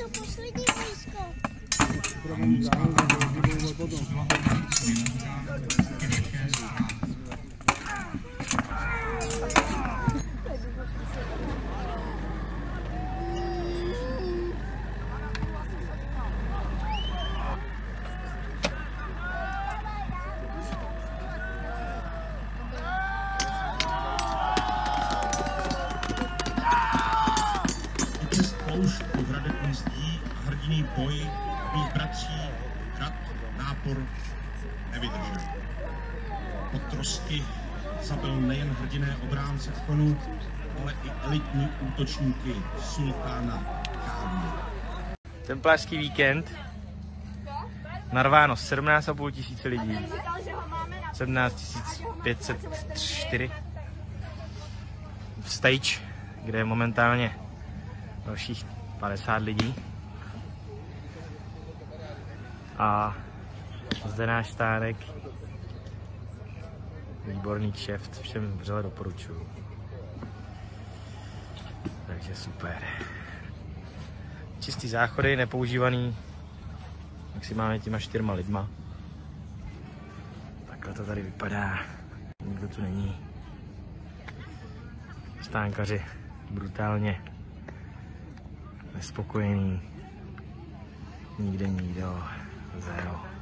to poslední blízko. Po hradební zdí, hrdiný boj mých bratří, hrad, nápor nevydržel. Pod trosky zabil nejen hrdiné obránce Fonu, ale i elitní útočníky sultána Khánu. Templářský víkend. Narváno 17,5 tisíce lidí. 17 504. Stage, kde je momentálně dalších 50 lidí. A zde náš stánek. Výborný kšeft, všem vřele doporučuju. Takže super. Čistý záchody, nepoužívaný maximálně těma čtyřma lidma. Takhle to tady vypadá. Nikdo tu není. Stánkaři brutálně nespokojený. Nikde nikdo. Zero.